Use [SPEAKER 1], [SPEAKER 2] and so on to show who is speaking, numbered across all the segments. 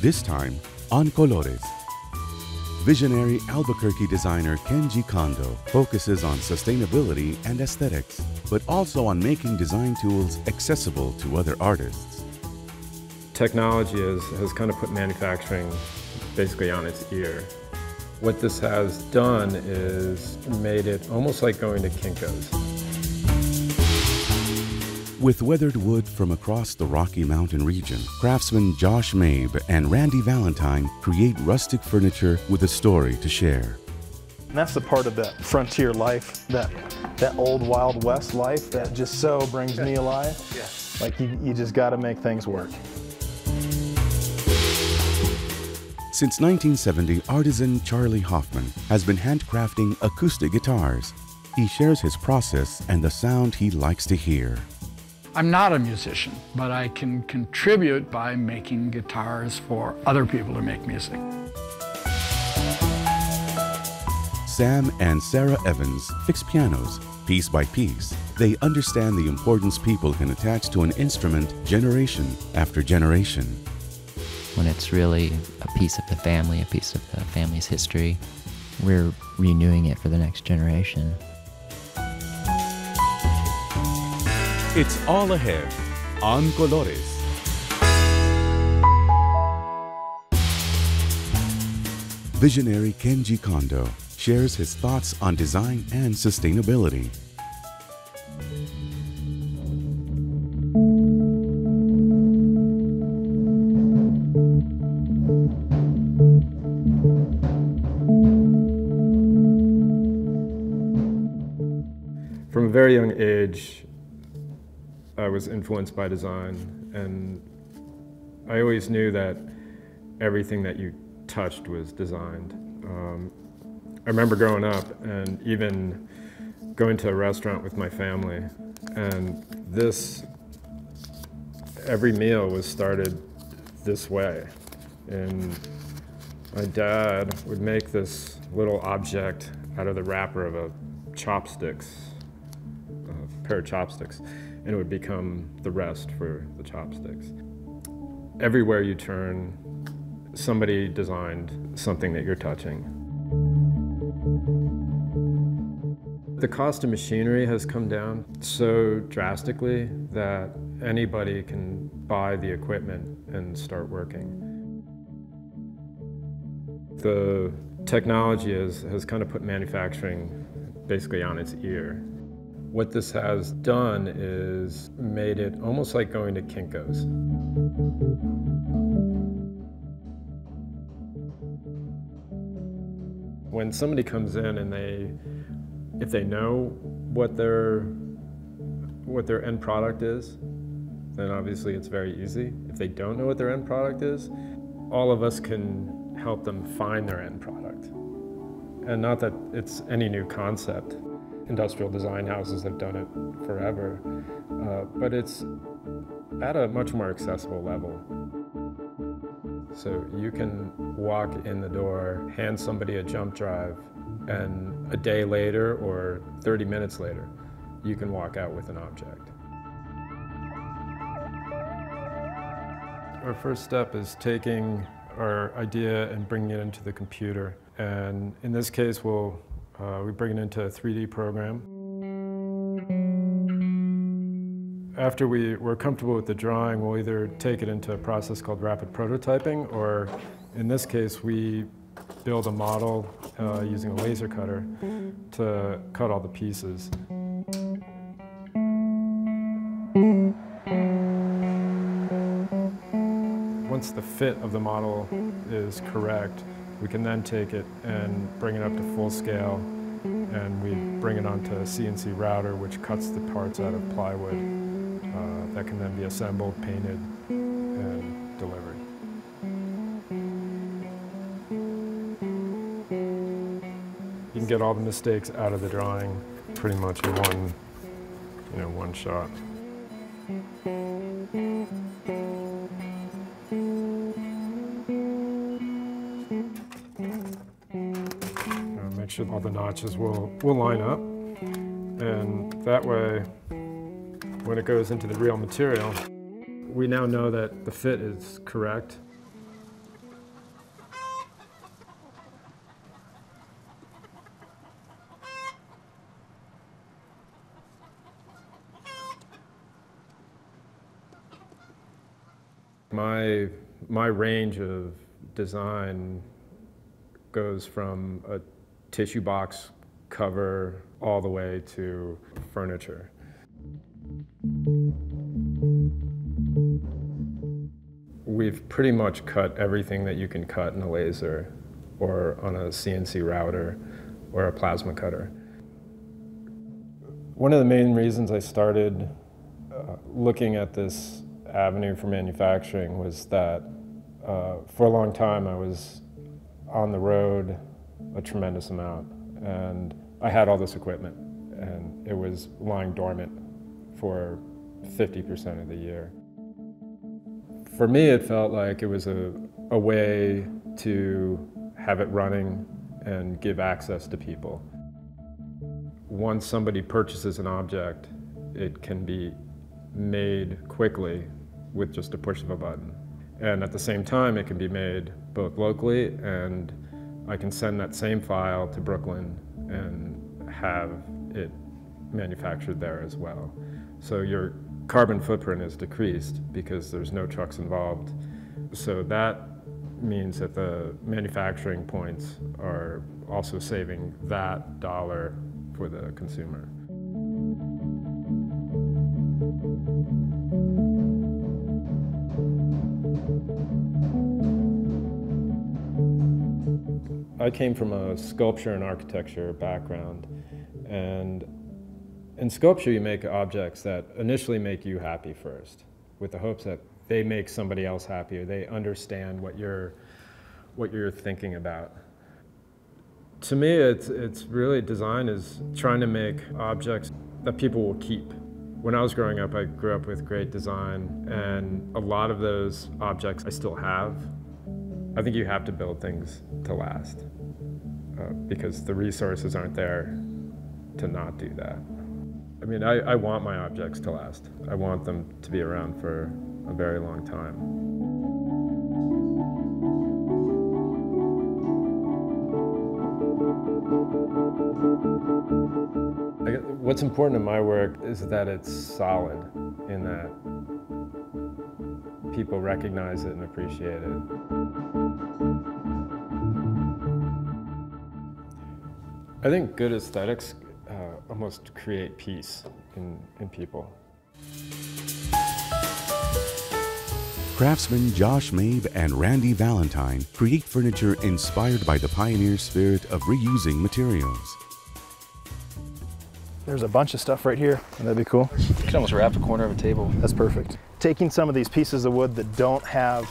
[SPEAKER 1] This time on Colores. Visionary Albuquerque designer Kenji Kondo focuses on sustainability and aesthetics, but also on making design tools accessible to other artists.
[SPEAKER 2] Technology has, has kind of put manufacturing basically on its ear. What this has done is made it almost like going to Kinko's.
[SPEAKER 1] With weathered wood from across the Rocky Mountain region, craftsmen Josh Mabe and Randy Valentine create rustic furniture with a story to share.
[SPEAKER 3] And that's the part of that frontier life, that that old Wild West life that just so brings me alive. Yeah. Like you, you just got to make things work.
[SPEAKER 1] Since 1970, artisan Charlie Hoffman has been handcrafting acoustic guitars. He shares his process and the sound he likes to hear.
[SPEAKER 4] I'm not a musician, but I can contribute by making guitars for other people to make music.
[SPEAKER 1] Sam and Sarah Evans fix pianos piece by piece. They understand the importance people can attach to an instrument generation after generation.
[SPEAKER 5] When it's really a piece of the family, a piece of the family's history, we're renewing it for the next generation.
[SPEAKER 1] It's all ahead on Colores. Visionary Kenji Kondo shares his thoughts on design and sustainability.
[SPEAKER 2] Was influenced by design, and I always knew that everything that you touched was designed. Um, I remember growing up and even going to a restaurant with my family, and this, every meal was started this way. And my dad would make this little object out of the wrapper of a chopsticks, a pair of chopsticks and it would become the rest for the chopsticks. Everywhere you turn, somebody designed something that you're touching. The cost of machinery has come down so drastically that anybody can buy the equipment and start working. The technology has, has kind of put manufacturing basically on its ear. What this has done is made it almost like going to Kinko's. When somebody comes in and they, if they know what their, what their end product is, then obviously it's very easy. If they don't know what their end product is, all of us can help them find their end product. And not that it's any new concept industrial design houses have done it forever, uh, but it's at a much more accessible level. So you can walk in the door, hand somebody a jump drive, and a day later or 30 minutes later, you can walk out with an object. Our first step is taking our idea and bringing it into the computer. And in this case, we'll uh, we bring it into a 3D program. After we, we're comfortable with the drawing, we'll either take it into a process called rapid prototyping, or in this case, we build a model uh, using a laser cutter to cut all the pieces. Once the fit of the model is correct, we can then take it and bring it up to full scale and we bring it onto a CNC router which cuts the parts out of plywood uh, that can then be assembled, painted, and delivered. You can get all the mistakes out of the drawing pretty much in one, you know, one shot. notches will, will line up and that way when it goes into the real material we now know that the fit is correct. My, my range of design goes from a tissue box cover all the way to furniture. We've pretty much cut everything that you can cut in a laser or on a CNC router or a plasma cutter. One of the main reasons I started uh, looking at this avenue for manufacturing was that uh, for a long time I was on the road a tremendous amount and I had all this equipment and it was lying dormant for 50% of the year. For me, it felt like it was a, a way to have it running and give access to people. Once somebody purchases an object, it can be made quickly with just a push of a button. And at the same time, it can be made both locally and I can send that same file to Brooklyn and have it manufactured there as well. So your carbon footprint is decreased because there's no trucks involved. So that means that the manufacturing points are also saving that dollar for the consumer. I came from a sculpture and architecture background, and in sculpture, you make objects that initially make you happy first, with the hopes that they make somebody else happy or they understand what you're, what you're thinking about. To me, it's, it's really design is trying to make objects that people will keep. When I was growing up, I grew up with great design, and a lot of those objects I still have. I think you have to build things to last uh, because the resources aren't there to not do that. I mean, I, I want my objects to last. I want them to be around for a very long time. What's important in my work is that it's solid, in that people recognize it and appreciate it. I think good aesthetics uh, almost create peace in, in people.
[SPEAKER 1] Craftsmen Josh Mabe and Randy Valentine create furniture inspired by the pioneer spirit of reusing materials.
[SPEAKER 3] There's a bunch of stuff right here. That'd be cool.
[SPEAKER 6] You can almost wrap a corner of a table.
[SPEAKER 3] That's perfect. Taking some of these pieces of wood that don't have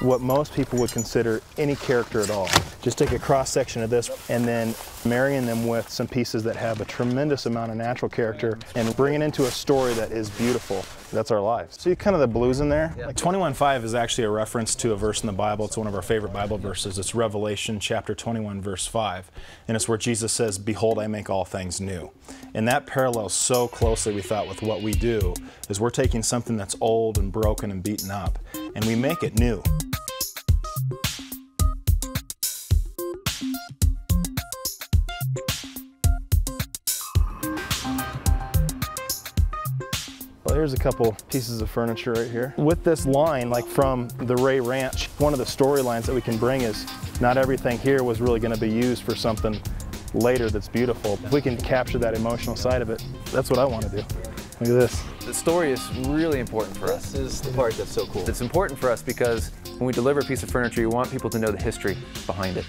[SPEAKER 3] what most people would consider any character at all. Just take a cross section of this and then marrying them with some pieces that have a tremendous amount of natural character and bring it into a story that is beautiful. That's our lives. See kind of the blues in there?
[SPEAKER 7] Like 21.5 is actually a reference to a verse in the Bible. It's one of our favorite Bible verses. It's Revelation chapter 21 verse 5. And it's where Jesus says, behold, I make all things new. And that parallels so closely, we thought, with what we do, is we're taking something that's old and broken and beaten up, and we make it new.
[SPEAKER 3] Here's a couple pieces of furniture right here. With this line, like from the Ray Ranch, one of the storylines that we can bring is not everything here was really gonna be used for something later that's beautiful. If we can capture that emotional side of it, that's what I wanna do. Look at this.
[SPEAKER 6] The story is really important for us.
[SPEAKER 8] This is the part that's so cool.
[SPEAKER 6] It's important for us because when we deliver a piece of furniture, we want people to know the history behind it.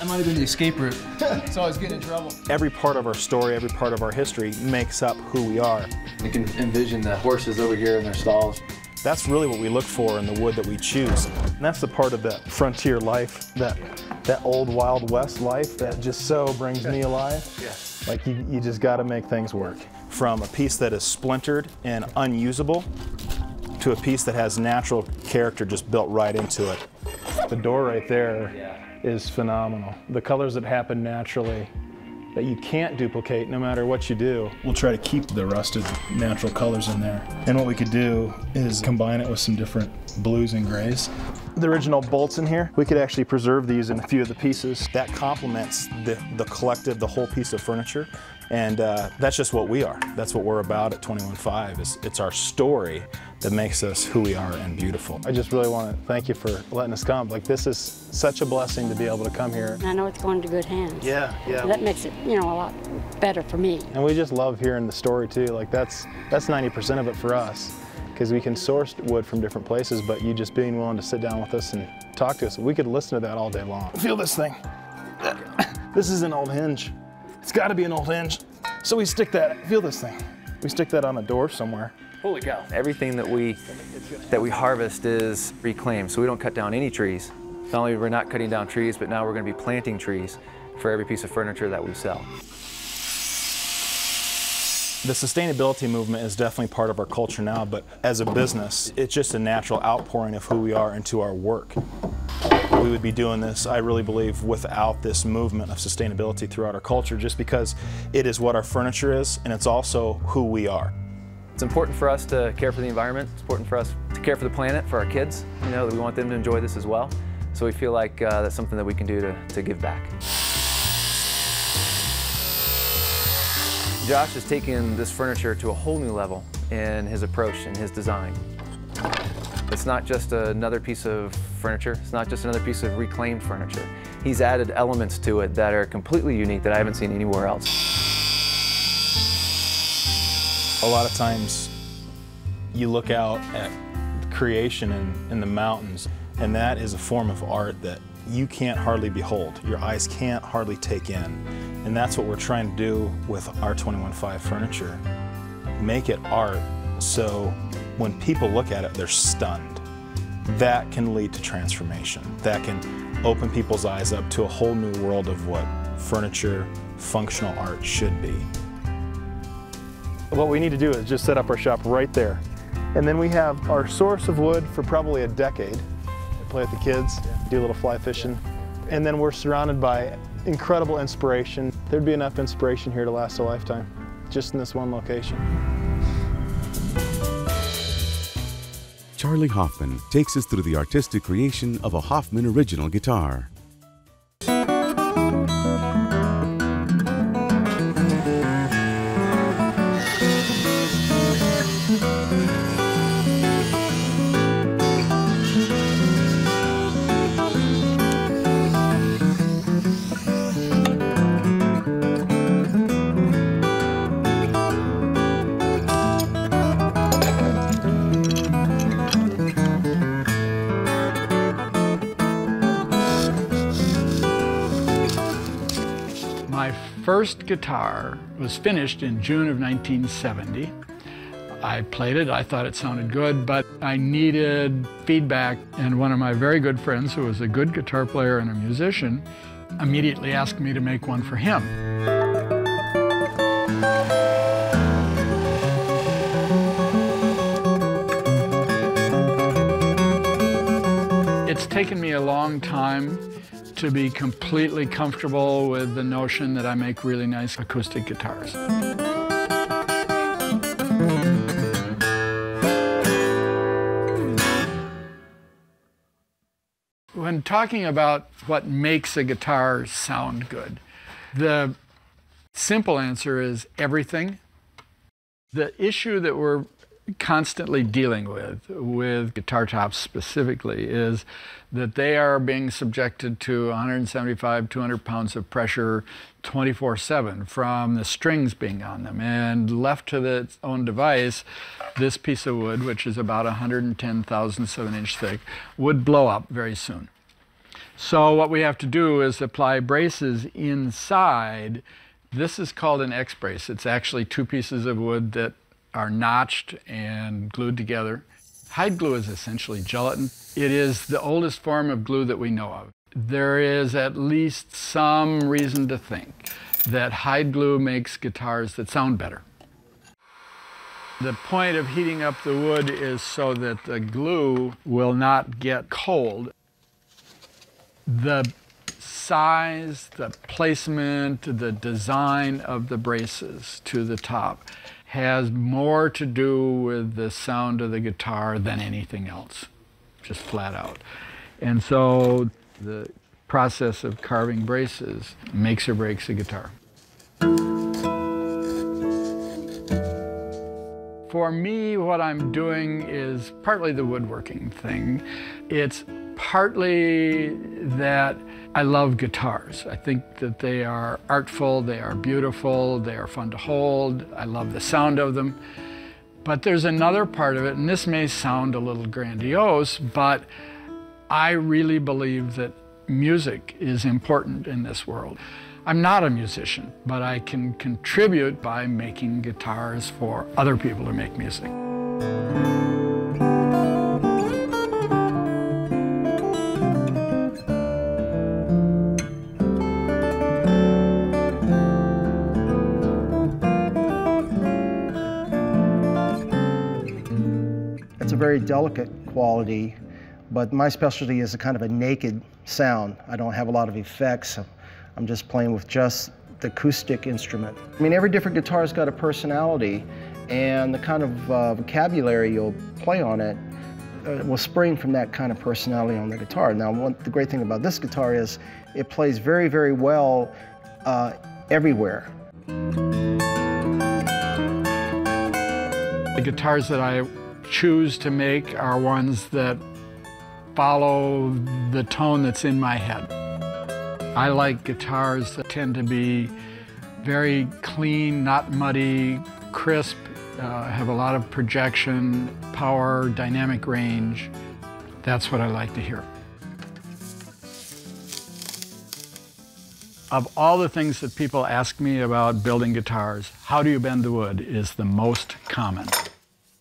[SPEAKER 8] I might have been the escape route, so I was getting in trouble.
[SPEAKER 7] Every part of our story, every part of our history makes up who we are.
[SPEAKER 8] You can envision the horses over here in their stalls.
[SPEAKER 7] That's really what we look for in the wood that we choose.
[SPEAKER 3] And that's the part of that frontier life, that that old Wild West life that just so brings me alive.
[SPEAKER 8] Yeah.
[SPEAKER 3] Like you, you just got to make things work.
[SPEAKER 7] From a piece that is splintered and unusable to a piece that has natural character just built right into it.
[SPEAKER 3] The door right there is phenomenal. The colors that happen naturally that you can't duplicate no matter what you do.
[SPEAKER 7] We'll try to keep the rusted natural colors in there. And what we could do is combine it with some different blues and grays.
[SPEAKER 3] The original bolts in here, we could actually preserve these in a few of the pieces.
[SPEAKER 7] That complements the, the collective, the whole piece of furniture. And uh, that's just what we are. That's what we're about at 21.5. Is it's our story that makes us who we are and beautiful.
[SPEAKER 3] I just really want to thank you for letting us come. Like this is such a blessing to be able to come here.
[SPEAKER 9] I know it's going to good hands.
[SPEAKER 3] Yeah, yeah.
[SPEAKER 9] That makes it, you know, a lot better for me.
[SPEAKER 3] And we just love hearing the story too. Like that's that's 90% of it for us because we can source wood from different places, but you just being willing to sit down with us and talk to us, we could listen to that all day long. Feel this thing. This is an old hinge. It's got to be an old hinge. So we stick that, feel this thing. We stick that on a door somewhere.
[SPEAKER 6] Holy cow. Everything that we that we harvest is reclaimed, so we don't cut down any trees. Not only we're not cutting down trees, but now we're going to be planting trees for every piece of furniture that we sell.
[SPEAKER 7] The sustainability movement is definitely part of our culture now, but as a business, it's just a natural outpouring of who we are into our work. We would be doing this, I really believe, without this movement of sustainability throughout our culture, just because it is what our furniture is and it's also who we are.
[SPEAKER 6] It's important for us to care for the environment. It's important for us to care for the planet, for our kids. You know, that we want them to enjoy this as well. So we feel like uh, that's something that we can do to, to give back. Josh has taken this furniture to a whole new level in his approach and his design. It's not just another piece of furniture. It's not just another piece of reclaimed furniture. He's added elements to it that are completely unique that I haven't seen anywhere else.
[SPEAKER 7] A lot of times you look out at creation in, in the mountains and that is a form of art that you can't hardly behold. Your eyes can't hardly take in. And that's what we're trying to do with our 21.5 furniture. Make it art so when people look at it, they're stunned. That can lead to transformation. That can open people's eyes up to a whole new world of what furniture, functional art should be.
[SPEAKER 3] What we need to do is just set up our shop right there. And then we have our source of wood for probably a decade. Play with the kids, do a little fly fishing. And then we're surrounded by incredible inspiration. There'd be enough inspiration here to last a lifetime, just in this one location.
[SPEAKER 1] Charlie Hoffman takes us through the artistic creation of a Hoffman original guitar.
[SPEAKER 4] First guitar was finished in June of 1970. I played it, I thought it sounded good, but I needed feedback. And one of my very good friends, who was a good guitar player and a musician, immediately asked me to make one for him. It's taken me a long time to be completely comfortable with the notion that I make really nice acoustic guitars. When talking about what makes a guitar sound good, the simple answer is everything. The issue that we're constantly dealing with, with guitar tops specifically, is that they are being subjected to 175, 200 pounds of pressure 24 7 from the strings being on them. And left to its own device, this piece of wood, which is about 110 thousandths of an inch thick, would blow up very soon. So what we have to do is apply braces inside. This is called an X brace. It's actually two pieces of wood that are notched and glued together. Hide glue is essentially gelatin. It is the oldest form of glue that we know of. There is at least some reason to think that hide glue makes guitars that sound better. The point of heating up the wood is so that the glue will not get cold. The size, the placement, the design of the braces to the top has more to do with the sound of the guitar than anything else, just flat out. And so the process of carving braces makes or breaks a guitar. For me, what I'm doing is partly the woodworking thing. It's partly that I love guitars. I think that they are artful, they are beautiful, they are fun to hold. I love the sound of them. But there's another part of it, and this may sound a little grandiose, but I really believe that music is important in this world. I'm not a musician, but I can contribute by making guitars for other people to make music.
[SPEAKER 10] Very delicate quality, but my specialty is a kind of a naked sound. I don't have a lot of effects. I'm just playing with just the acoustic instrument. I mean, every different guitar's got a personality, and the kind of uh, vocabulary you'll play on it uh, will spring from that kind of personality on the guitar. Now, one, the great thing about this guitar is it plays very, very well uh, everywhere.
[SPEAKER 4] The guitars that I choose to make are ones that follow the tone that's in my head. I like guitars that tend to be very clean, not muddy, crisp, uh, have a lot of projection, power, dynamic range. That's what I like to hear. Of all the things that people ask me about building guitars, how do you bend the wood is the most common.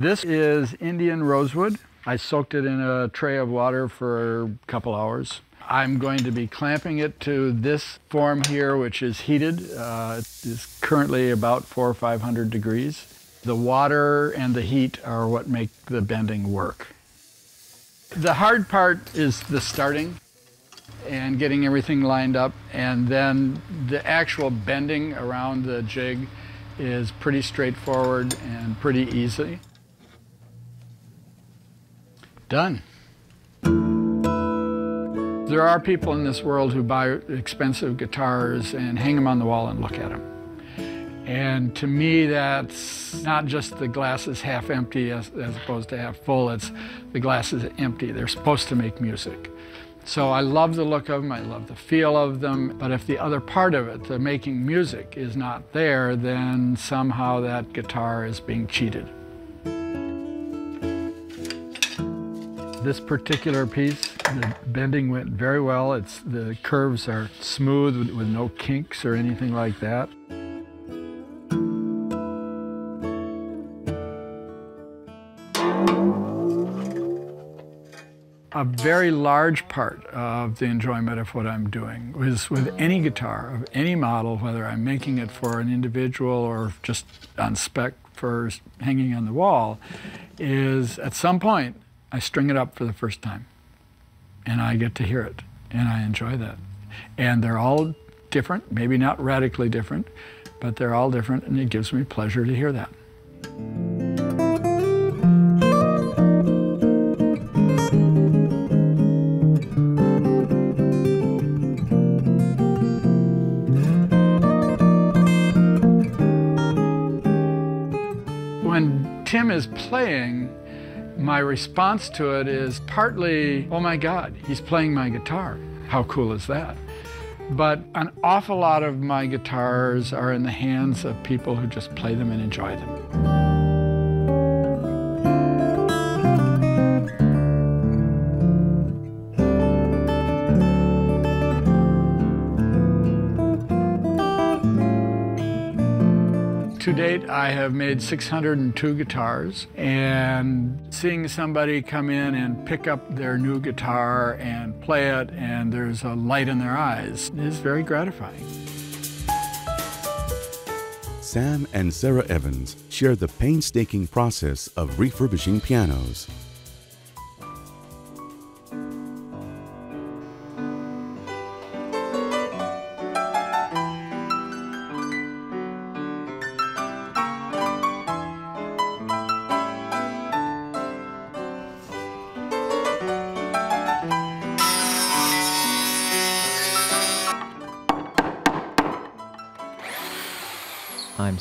[SPEAKER 4] This is Indian rosewood. I soaked it in a tray of water for a couple hours. I'm going to be clamping it to this form here, which is heated. Uh, it is currently about four or 500 degrees. The water and the heat are what make the bending work. The hard part is the starting and getting everything lined up, and then the actual bending around the jig is pretty straightforward and pretty easy. Done. There are people in this world who buy expensive guitars and hang them on the wall and look at them. And to me, that's not just the glass is half empty as, as opposed to half full, it's the glass is empty. They're supposed to make music. So I love the look of them, I love the feel of them, but if the other part of it, the making music, is not there, then somehow that guitar is being cheated. This particular piece, the bending went very well. It's, the curves are smooth with, with no kinks or anything like that. A very large part of the enjoyment of what I'm doing is with any guitar of any model, whether I'm making it for an individual or just on spec for hanging on the wall, is at some point I string it up for the first time and I get to hear it and I enjoy that. And they're all different, maybe not radically different, but they're all different and it gives me pleasure to hear that. When Tim is playing, my response to it is partly, oh my God, he's playing my guitar. How cool is that? But an awful lot of my guitars are in the hands of people who just play them and enjoy them. Date, I have made 602 guitars, and seeing somebody come in and pick up their new guitar and play it, and there's a light in their eyes, is very gratifying.
[SPEAKER 1] Sam and Sarah Evans share the painstaking process of refurbishing pianos.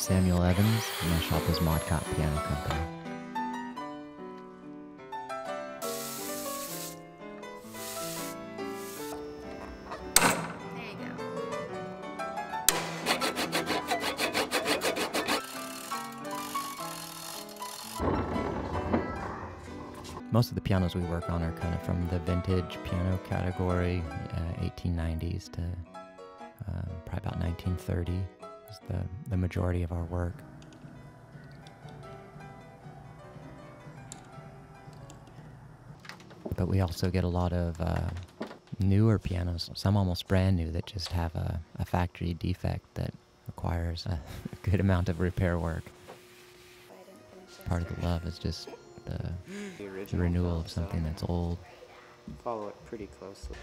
[SPEAKER 5] Samuel Evans, and my shop is Modcop Piano Company. most of the pianos we work on are kind of from the vintage piano category, uh, 1890s to uh, probably about 1930 is the, the majority of our work. But we also get a lot of uh, newer pianos, some almost brand new, that just have a, a factory defect that requires a good amount of repair work. Part of the love is just the, the renewal of something that's old.
[SPEAKER 11] Follow it pretty closely.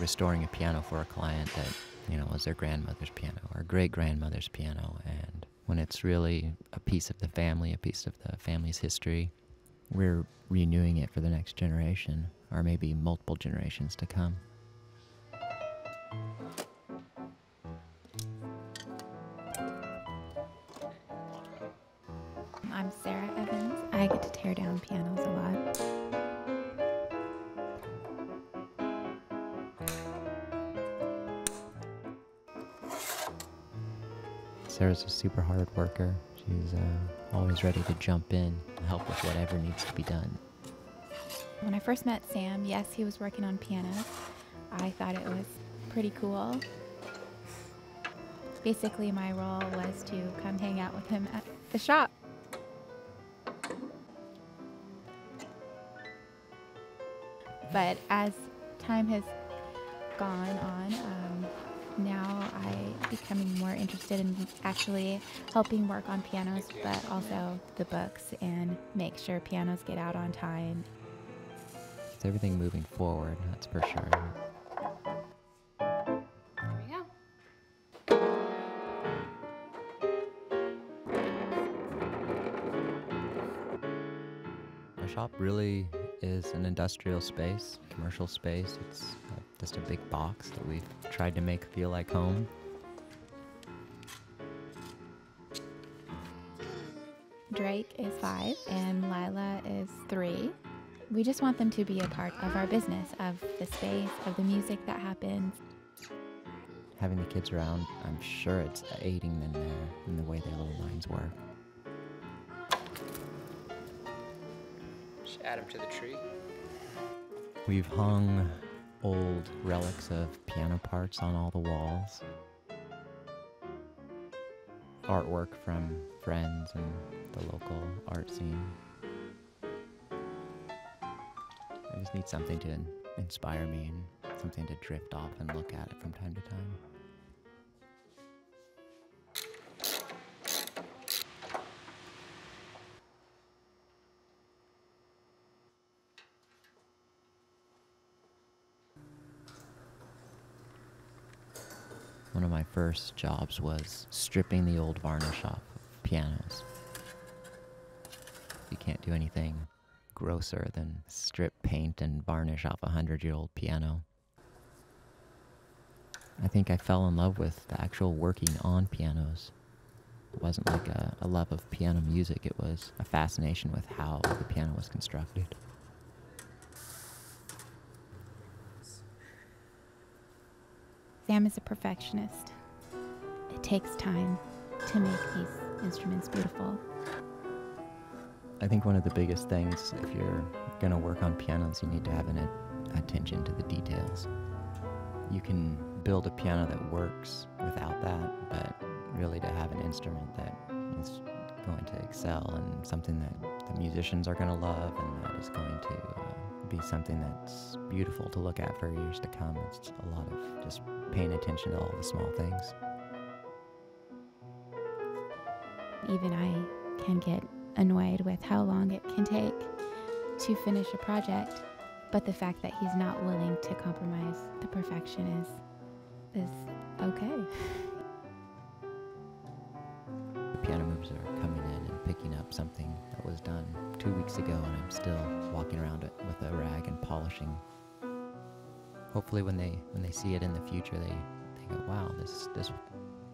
[SPEAKER 5] Restoring a piano for a client that, you know, was their grandmother's piano or great grandmother's piano. And when it's really a piece of the family, a piece of the family's history, we're renewing it for the next generation or maybe multiple generations to come.
[SPEAKER 12] I'm Sarah Evans. I get to tear down pianos a lot.
[SPEAKER 5] Sarah's a super hard worker. She's uh, always ready to jump in and help with whatever needs to be done.
[SPEAKER 12] When I first met Sam, yes, he was working on pianos. I thought it was pretty cool. Basically, my role was to come hang out with him at the shop. But as time has gone on, um, now I'm becoming more interested in actually helping work on pianos, but also the books and make sure pianos get out on time.
[SPEAKER 5] It's everything moving forward, that's for sure.
[SPEAKER 12] There we go.
[SPEAKER 5] Our shop really is an industrial space, commercial space. It's uh, just a big box that we've tried to make feel like home.
[SPEAKER 12] Drake is five and Lila is three. We just want them to be a part of our business, of the space, of the music that happens.
[SPEAKER 5] Having the kids around, I'm sure it's aiding them there in the way their little minds work.
[SPEAKER 11] Just add them to the tree.
[SPEAKER 5] We've hung old relics of piano parts on all the walls. Artwork from friends and the local art scene. I just need something to inspire me and something to drift off and look at it from time to time. One of my first jobs was stripping the old varnish off of pianos. You can't do anything grosser than strip paint and varnish off a hundred year old piano. I think I fell in love with the actual working on pianos. It wasn't like a, a love of piano music, it was a fascination with how the piano was constructed.
[SPEAKER 12] Sam is a perfectionist. It takes time to make these instruments beautiful.
[SPEAKER 5] I think one of the biggest things, if you're going to work on pianos, you need to have an a- attention to the details. You can build a piano that works without that, but really to have an instrument that is going to excel and something that the musicians are going to love and that is going to uh, be something that's beautiful to look at for years to come. It's a lot of just paying attention to all the small things.
[SPEAKER 12] Even I can get annoyed with how long it can take to finish a project, but the fact that he's not willing to compromise the perfection is is okay.
[SPEAKER 5] The piano moves are coming in and picking up something that was done two weeks ago, and I'm still walking around it with a rag and polishing. Hopefully, when they when they see it in the future, they they go, "Wow, this this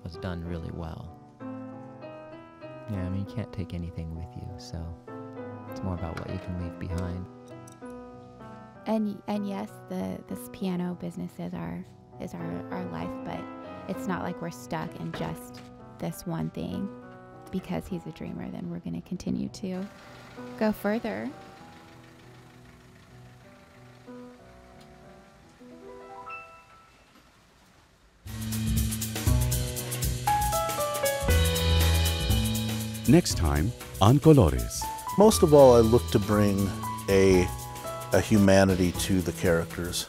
[SPEAKER 5] was done really well." Yeah, I mean, you can't take anything with you, so it's more about what you can leave behind.
[SPEAKER 12] And and yes, the this piano business is our is our, our life, but it's not like we're stuck in just this one thing. Because he's a dreamer, then we're going to continue to go further
[SPEAKER 1] Next time on Colores.
[SPEAKER 13] Most of all, I look to bring a, a humanity to the characters.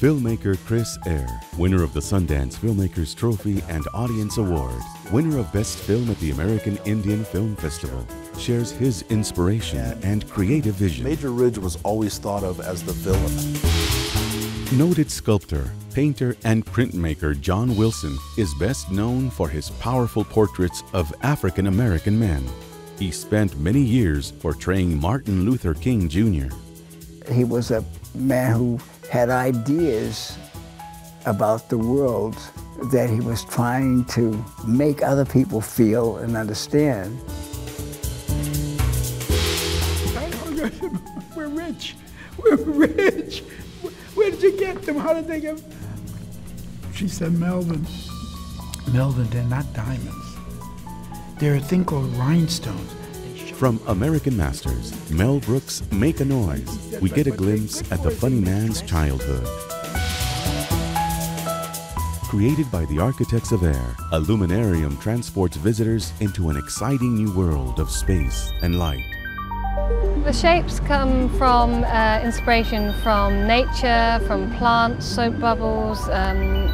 [SPEAKER 1] Filmmaker Chris Eyre, winner of the Sundance Filmmakers Trophy and Audience Award, winner of Best Film at the American Indian Film Festival, shares his inspiration and creative vision.
[SPEAKER 13] Major Ridge was always thought of as the villain.
[SPEAKER 1] Noted sculptor, painter, and printmaker John Wilson is best known for his powerful portraits of African American men. He spent many years portraying Martin Luther King Jr.
[SPEAKER 14] He was a man who had ideas about the world that he was trying to make other people feel and understand.
[SPEAKER 15] We're rich. We're rich. Where did you get them? How did they get She said, Melvin. Melvin, they're not diamonds. They're a thing called rhinestones.
[SPEAKER 1] From American Masters, Mel Brooks' Make a Noise, we get a glimpse at the funny man's childhood. Created by the Architects of Air, Illuminarium transports visitors into an exciting new world of space and light.
[SPEAKER 16] The shapes come from uh, inspiration from nature, from plants, soap bubbles. Um,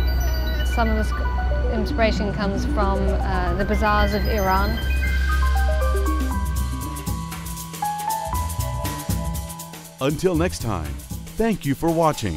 [SPEAKER 16] some of the inspiration comes from uh, the bazaars of Iran.
[SPEAKER 1] Until next time, thank you for watching.